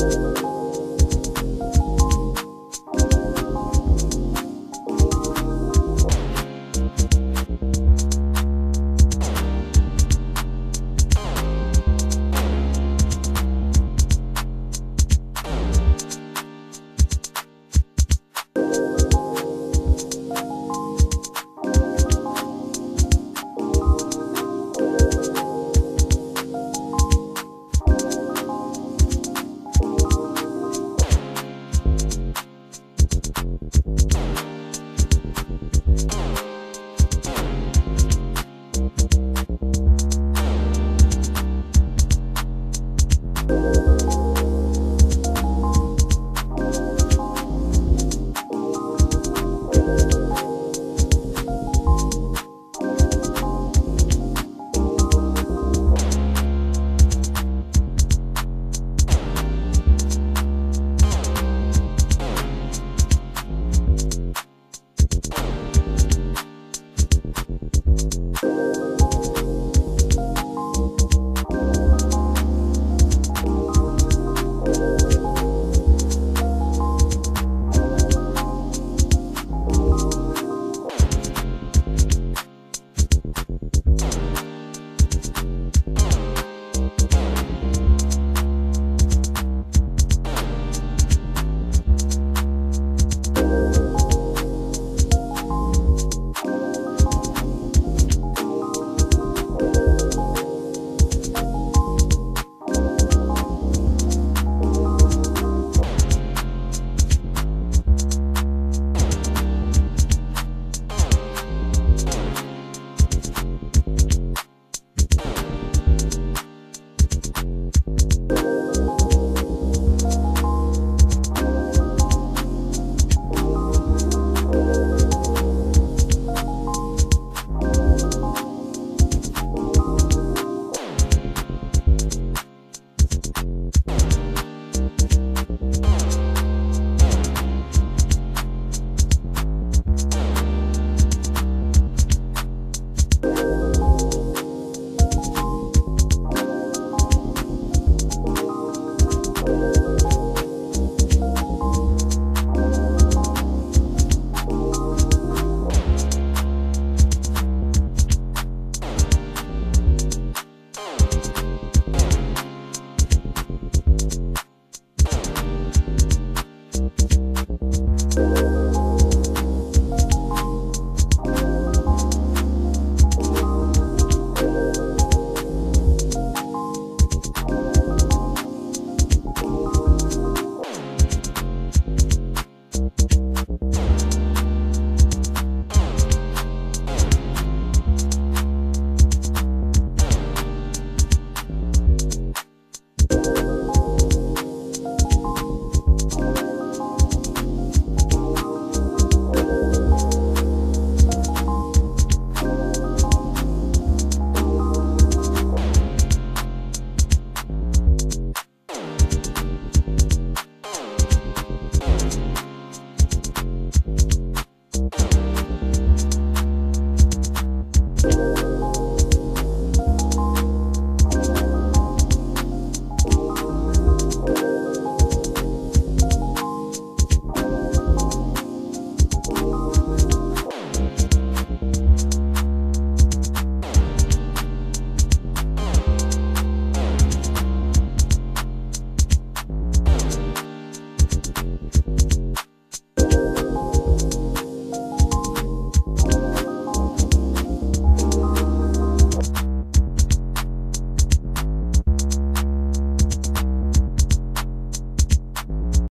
Bye.